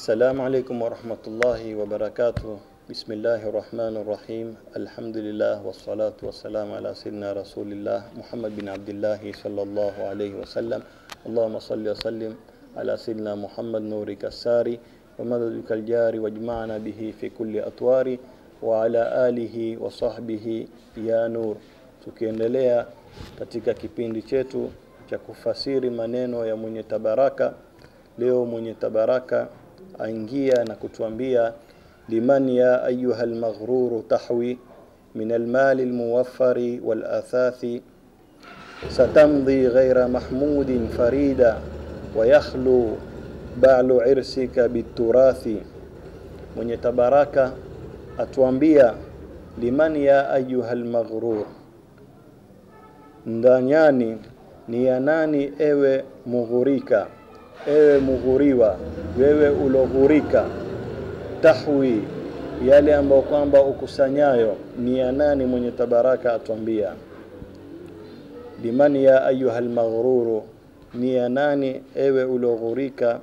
السلام عليكم ورحمة الله وبركاته بسم الله الرحمن الرحيم الحمد لله والصلاة والسلام على سيدنا رسول الله محمد بن عبد الله صلى الله عليه وسلم اللهم صل وسلم على سيدنا محمد نورك الساري ومددك الجاري واجمعنا به في كل أطوار وعلى آله وصحبه يا نور tukiendelea katika kipindi chetu cha kufasiri maneno ya mwenye tabaraka leo mwenye tabaraka aingia na kutuambia liman ya ayuha almaghruru tahwi min almali almuwaffari walathathi satamdhi ghaira mahmudin farida wayakhlu ba'lu irsika biturathi. Mwenye tabaraka atuambia liman ya ayuha almaghrur ndanyani ni ya nani ewe mughurika ewe mughuriwa wewe uloghurika tahwi yale ambayo kwamba ukusanyayo ni ya nani mwenye tabaraka atwambia? Liman ya ayuha lmaghruru, ni ya nani ewe uloghurika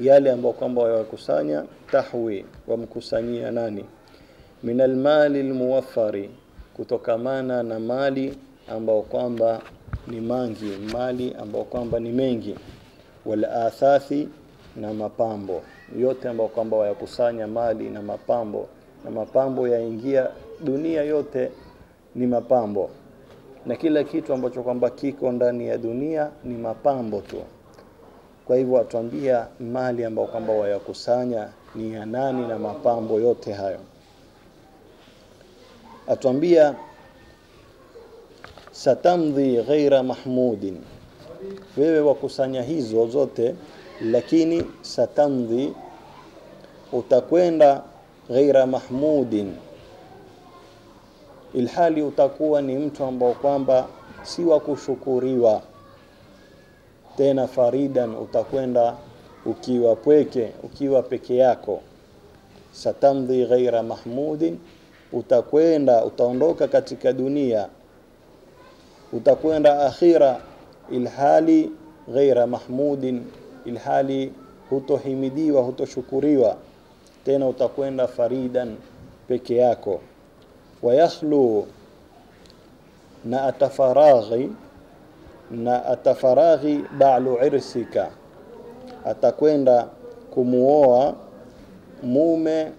yale ambayo kwamba wayakusanya? Tahwi wamkusanyia nani? Min almali almuwaffari kutokamana na mali ambao kwamba ni mangi mali ambao kwamba ni mengi wal athathi na mapambo. Yote ambayo kwamba wayakusanya mali na mapambo. Na mapambo yaingia dunia yote ni mapambo. Na kila kitu ambacho kwamba kiko ndani ya dunia ni mapambo tu. Kwa hivyo atuambia mali ambayo kwamba wayakusanya ni ya nani na mapambo yote hayo. Atuambia satamdhi ghaira mahmudin wewe wakusanya hizo zote lakini satamdhi utakwenda ghaira mahmudin. Ilhali utakuwa ni mtu ambao kwamba si wa kushukuriwa. Tena faridan utakwenda ukiwa pweke ukiwa peke yako. Satamdhi ghaira mahmudin utakwenda utaondoka katika dunia. Utakwenda akhira ilhali ghaira mahmudin ilhali hutohimidiwa hutoshukuriwa tena utakwenda faridan peke yako. Wayaslu na atafaraghi na atafaraghi ba'lu irsika atakwenda kumuoa mume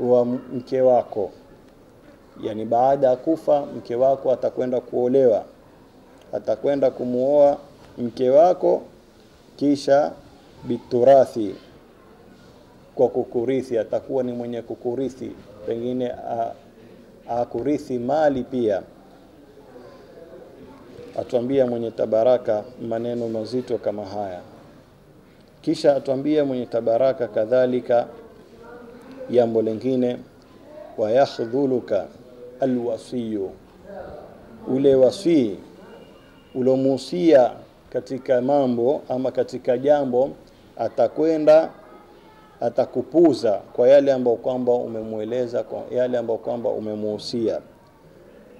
wa mke wako. Yani baada ya kufa mke wako atakwenda kuolewa atakwenda kumuoa mke wako kisha biturathi kwa kukurithi. Atakuwa ni mwenye kukurithi pengine akurithi mali pia. Atuambia mwenye tabaraka maneno mazito kama haya. Kisha atuambia mwenye tabaraka kadhalika jambo lingine wayakhdhuluka alwasiyu ule wasii ulomuhusia katika mambo ama katika jambo atakwenda atakupuza kwa yale ambayo kwamba umemweleza kwa yale ambayo kwamba umemuhusia.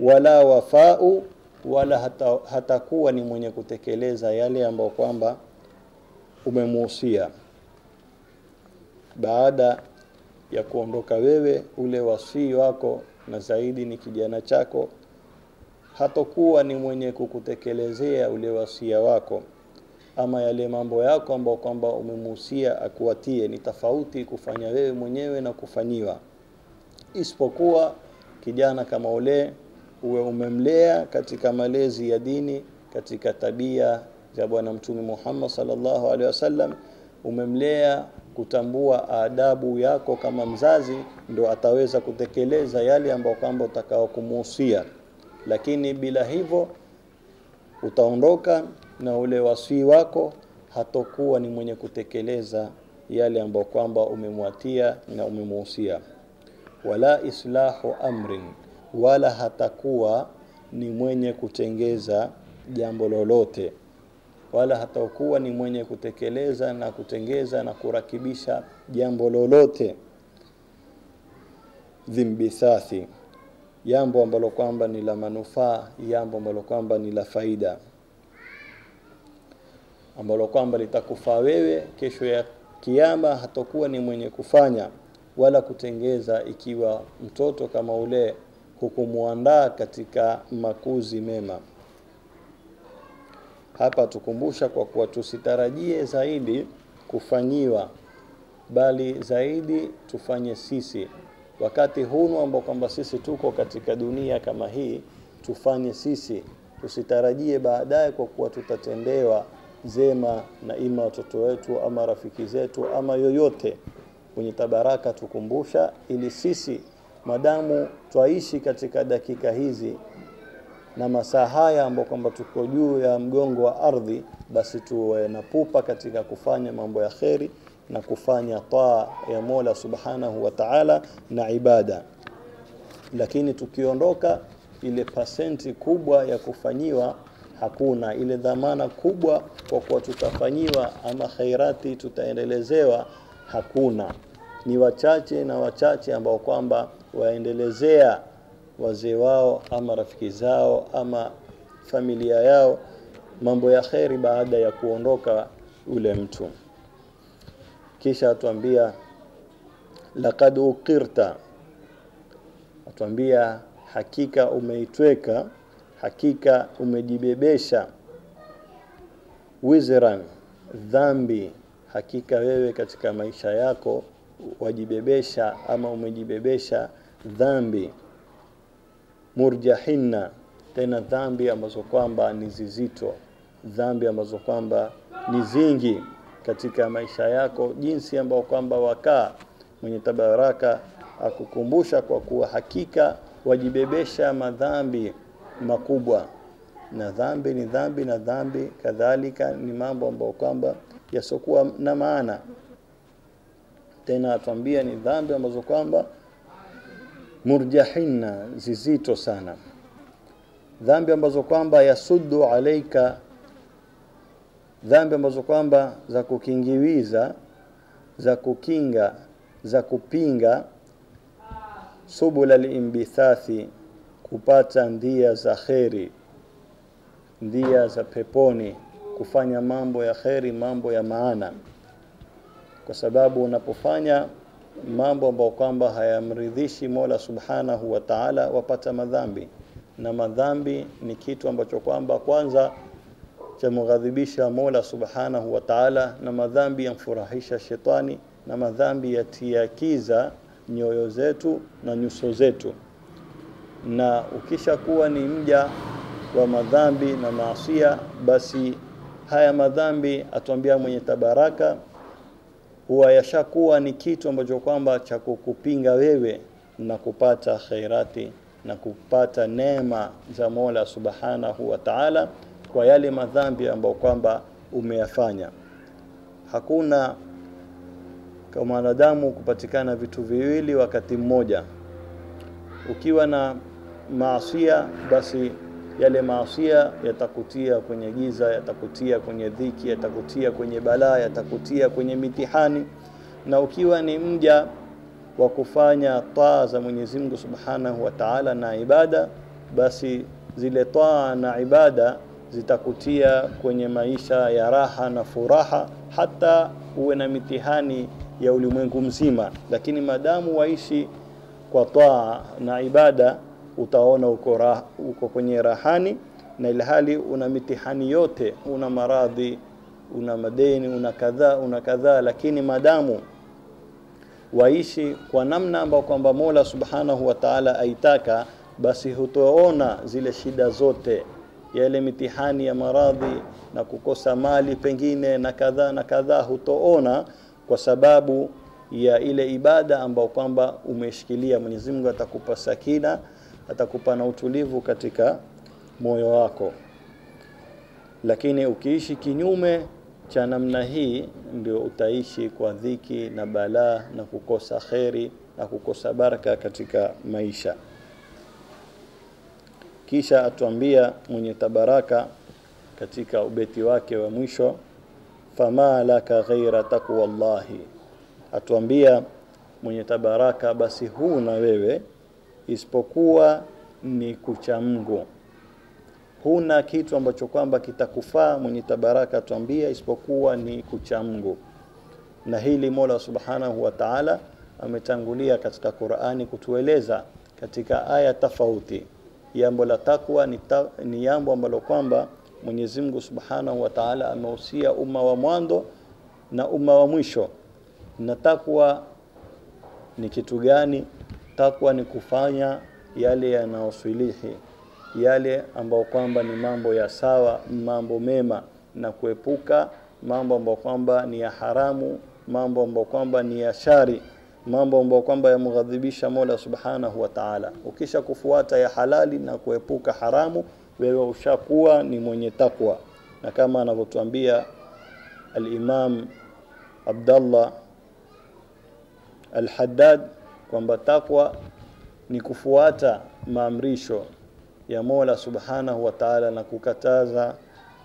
Wala wafau wala hata, hatakuwa ni mwenye kutekeleza yale ambayo kwamba umemuhusia. Baada ya kuondoka wewe ule wasii wako na zaidi ni kijana chako hatokuwa ni mwenye kukutekelezea ule wasia wako ama yale mambo yako ambayo kwamba umemuhusia akuatie ni tofauti kufanya wewe mwenyewe na kufanyiwa. Isipokuwa kijana kama ule uwe umemlea katika malezi ya dini katika tabia za bwana mtume Muhammad sallallahu alaihi wasallam umemlea kutambua adabu yako kama mzazi ndo ataweza kutekeleza yale ambayo kwamba utakao kumuhusia lakini bila hivyo utaondoka na ule wasii wako hatokuwa ni mwenye kutekeleza yale ambayo kwamba umemwatia na umemuhusia. Wala islahu amrin wala hatakuwa ni mwenye kutengeza jambo lolote. Wala hatakuwa ni mwenye kutekeleza na kutengeza na kurakibisha jambo lolote. Dhimbithathi jambo ambalo kwamba ni la manufaa jambo ambalo kwamba ni la faida. Ambalo kwamba litakufaa wewe kesho ya kiama hatakuwa ni mwenye kufanya wala kutengeza ikiwa mtoto kama ule hukumwandaa katika makuzi mema. Hapa tukumbusha kwa kuwa tusitarajie zaidi kufanyiwa bali zaidi tufanye sisi wakati hunu ambao kwamba sisi tuko katika dunia kama hii tufanye sisi. Tusitarajie baadaye kwa kuwa tutatendewa zema na ima watoto wetu ama rafiki zetu ama yoyote. Kwenye tabaraka tukumbusha ili sisi madamu twaishi katika dakika hizi na masaa haya ambao kwamba tuko juu ya mgongo wa ardhi basi tuwe na pupa katika kufanya mambo ya kheri na kufanya taa ya Mola Subhanahu wa Ta'ala na ibada. Lakini tukiondoka ile pasenti kubwa ya kufanyiwa hakuna. Ile dhamana kubwa kwa kuwa tutafanyiwa ama khairati tutaendelezewa hakuna. Ni wachache na wachache ambao kwamba waendelezea wazee wao ama rafiki zao ama familia yao mambo ya kheri baada ya kuondoka ule mtu kisha atuambia laqad uqirta. Atuambia hakika umeitweka hakika umejibebesha wizran dhambi. Hakika wewe katika maisha yako wajibebesha ama umejibebesha dhambi. Murjahinna tena dhambi ambazo kwamba ni zizito dhambi ambazo kwamba ni zingi katika maisha yako jinsi ambao kwamba wakaa. Mwenye tabaraka akukumbusha kwa kuwa hakika wajibebesha madhambi makubwa. Na dhambi ni dhambi na dhambi kadhalika ni mambo ambayo kwamba yasokuwa na maana. Tena atuambia ni dhambi ambazo kwamba murjahina, zizito sana. Dhambi ambazo kwamba yasuddu alaika dhambi ambazo kwamba za kukingiwiza za kukinga za kupinga subula limbithathi kupata ndia za kheri ndia za peponi kufanya mambo ya kheri mambo ya maana. Kwa sababu unapofanya mambo ambayo kwamba hayamridhishi Mola Subhanahu wa Ta'ala wapata madhambi. Na madhambi ni kitu ambacho kwamba kwanza chamghadhibisha Mola Subhanahu wa Ta'ala na madhambi yamfurahisha shetani na madhambi yatiakiza nyoyo zetu na nyuso zetu. Na ukishakuwa ni mja wa madhambi na maasia basi haya madhambi atuambia mwenye tabaraka huwa yashakuwa ni kitu ambacho kwamba cha kukupinga wewe na kupata khairati na kupata neema za Mola Subhanahu wa Ta'ala kwa yale madhambi ambayo kwamba umeyafanya. Hakuna kwa mwanadamu kupatikana vitu viwili wakati mmoja. Ukiwa na maasia basi yale maasia yatakutia kwenye giza yatakutia kwenye dhiki yatakutia kwenye balaa yatakutia kwenye mitihani. Na ukiwa ni mja wa kufanya taa za Mwenyezi Mungu Subhanahu wa Ta'ala na ibada basi zile taa na ibada zitakutia kwenye maisha ya raha na furaha hata uwe na mitihani ya ulimwengu mzima. Lakini madamu waishi kwa taa na ibada utaona uko, raha, uko kwenye rahani na ilhali una mitihani yote una maradhi una madeni una kadhaa una kadhaa. Lakini madamu waishi kwa namna ambayo kwamba Mola Subhanahu wa Ta'ala aitaka basi hutoona zile shida zote yale mitihani ya maradhi na kukosa mali pengine na kadhaa na kadhaa hutoona kwa sababu ya ile ibada ambayo kwamba umeshikilia Mwenyezi Mungu atakupa sakina atakupa na utulivu katika moyo wako. Lakini ukiishi kinyume cha namna hii ndio utaishi kwa dhiki na balaa na kukosa kheri na kukosa baraka katika maisha kisha atuambia mwenye tabaraka katika ubeti wake wa mwisho fama laka ghaira taqwallahi. Atuambia mwenye tabaraka basi huu na wewe isipokuwa ni kucha Mungu huna kitu ambacho kwamba kitakufaa mwenye tabaraka atuambia isipokuwa ni kucha Mungu na hili Mola Subhanahu wa Ta'ala ametangulia katika Qur'ani kutueleza katika aya tofauti. Jambo la takwa ni, ta, ni jambo ambalo kwamba Mwenyezi Mungu Subhanahu wa Ta'ala amehusia umma wa mwanzo na umma wa mwisho. Na takwa ni kitu gani? Takwa ni kufanya yale yanayoswilihi, yale ambayo kwamba ni mambo ya sawa, mambo mema, na kuepuka mambo ambayo kwamba ni ya haramu, mambo ambayo kwamba ni ya shari, mambo ambayo kwamba yamghadhibisha Mola Subhanahu wa Ta'ala. Ukisha kufuata ya halali na kuepuka haramu, wewe ushakuwa ni mwenye takwa, na kama anavyotuambia al-Imam Abdallah Al-Haddad kwamba takwa ni kufuata maamrisho ya Mola Subhanahu wa Ta'ala na kukataza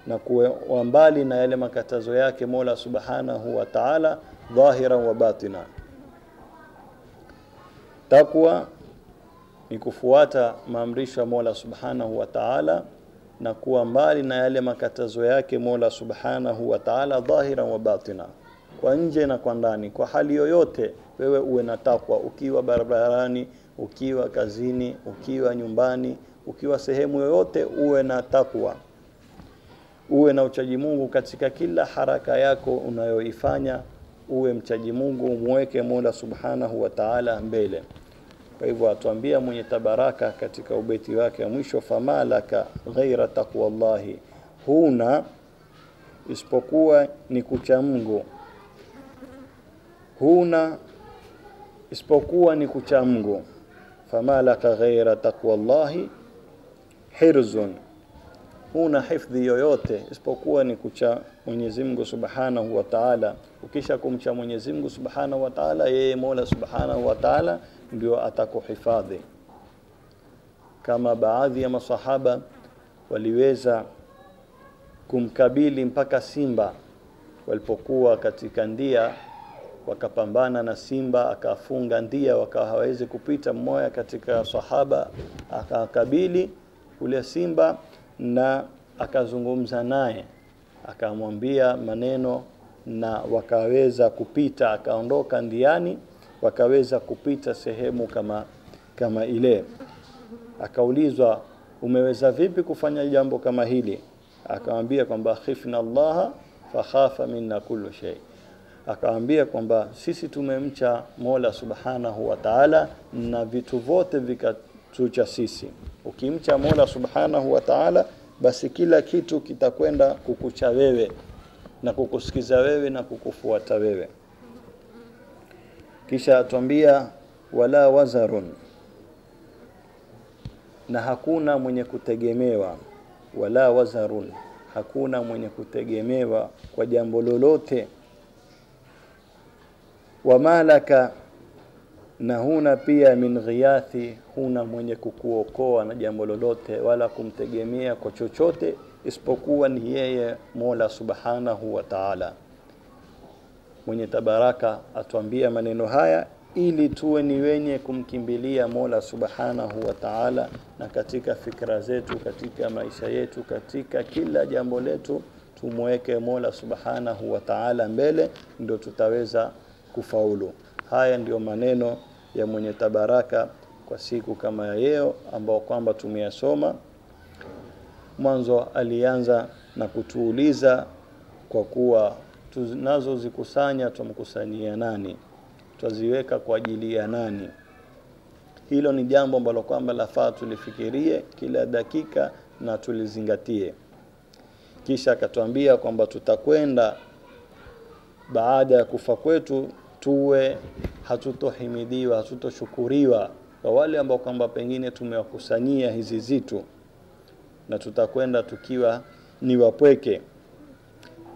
na kuwa mbali na yale makatazo yake Mola Subhanahu wa Ta'ala dhahira wa batina. Takwa ni kufuata maamrisho ya Mola Subhanahu wa Ta'ala na kuwa mbali na yale makatazo yake Mola Subhanahu wa Ta'ala dhahiran wa batina, kwa nje na kwa ndani, kwa hali yoyote wewe uwe na takwa, ukiwa barabarani, ukiwa kazini, ukiwa nyumbani, ukiwa sehemu yoyote, uwe na takwa, uwe na uchaji Mungu katika kila haraka yako unayoifanya, uwe mchaji Mungu, umweke Mola Subhanahu wa Ta'ala mbele. Kwa hivyo atuambia mwenye tabaraka katika ubeti wake wa mwisho, famalaka ghaira taqwallahi, huna isipokuwa ni kucha Mungu, huna isipokuwa ni kucha Mungu. Famalaka ghaira taqwallahi hirzun, huna hifdhi yoyote isipokuwa ni kucha Mwenyezi Mungu Subhanahu wa Ta'ala. Ukisha kumcha Mwenyezi Mungu Subhanahu wa Ta'ala, yeye Mola Subhanahu wa Ta'ala ndio atakuhifadhi. Kama baadhi ya masahaba waliweza kumkabili mpaka simba walipokuwa katika ndia, wakapambana na simba, akafunga ndia, wakawa hawezi kupita. Mmoja katika sahaba akakabili ule simba na akazungumza naye, akamwambia maneno na wakaweza kupita, akaondoka ndiani wakaweza kupita sehemu kama kama ile. Akaulizwa, umeweza vipi kufanya jambo kama hili? Akamwambia kwamba khifna Allaha fakhafa minna kullu shay, akamwambia kwamba sisi tumemcha Mola Subhanahu wa Ta'ala na vitu vyote vikatucha sisi. Ukimcha Mola Subhanahu wa Ta'ala, basi kila kitu kitakwenda kukucha wewe na kukusikiza wewe na kukufuata wewe. Kisha atwambia wala wazarun, na hakuna mwenye kutegemewa. Wala wazarun, hakuna mwenye kutegemewa kwa jambo lolote. Wamalaka, na huna pia min ghiyathi, huna mwenye kukuokoa na jambo lolote, wala kumtegemea kwa chochote isipokuwa ni yeye Mola Subhanahu wa Ta'ala. Mwenye tabaraka atuambia maneno haya ili tuwe ni wenye kumkimbilia Mola Subhanahu wa Ta'ala, na katika fikra zetu, katika maisha yetu, katika kila jambo letu tumweke Mola Subhanahu wa Ta'ala mbele, ndio tutaweza kufaulu. Haya ndiyo maneno ya mwenye tabaraka kwa siku kama ya leo, ambao kwamba tumeyasoma. Mwanzo alianza na kutuuliza kwa kuwa tunazozikusanya tumkusanyia nani, twaziweka kwa ajili ya nani? Hilo ni jambo ambalo kwamba lafaa tulifikirie kila dakika na tulizingatie. Kisha akatuambia kwamba tutakwenda baada ya kufa kwetu tuwe hatutohimidiwa, hatutoshukuriwa kwa wale ambao kwamba pengine tumewakusanyia hizi zitu, na tutakwenda tukiwa ni wapweke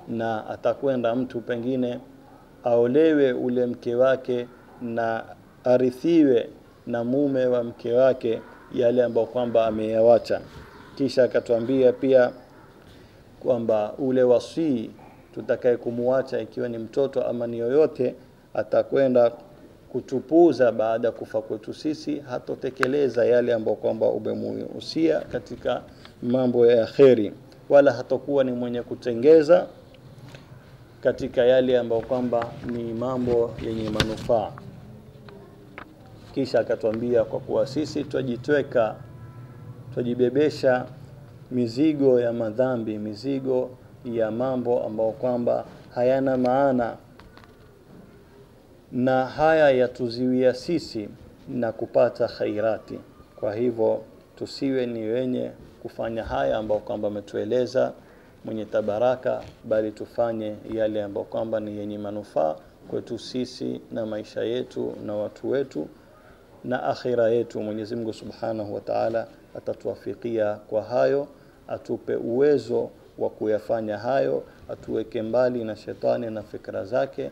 na atakwenda mtu pengine aolewe ule mke wake na arithiwe na mume wa mke wake yale ambayo kwamba ameyawacha. Kisha akatuambia pia kwamba ule wasii tutakaye kumuacha ikiwa ni mtoto ama ni yoyote, atakwenda kutupuza baada ya kufa kwetu sisi, hatotekeleza yale ambayo kwamba umemuhusia katika mambo ya kheri, wala hatakuwa ni mwenye kutengeza katika yale ambayo kwamba ni mambo yenye manufaa. Kisha akatwambia kwa kuwa sisi twajitweka twajibebesha mizigo ya madhambi mizigo ya mambo ambayo kwamba hayana maana na haya yatuziwia sisi na kupata khairati. Kwa hivyo tusiwe ni wenye kufanya haya ambayo kwamba ametueleza mwenye tabaraka bali tufanye yale ambayo kwamba ni yenye manufaa kwetu sisi na maisha yetu na watu wetu na akhira yetu. Mwenyezi Mungu Subhanahu wa Ta'ala atatuafikia kwa hayo atupe uwezo wa kuyafanya hayo atuweke mbali na shetani na fikra zake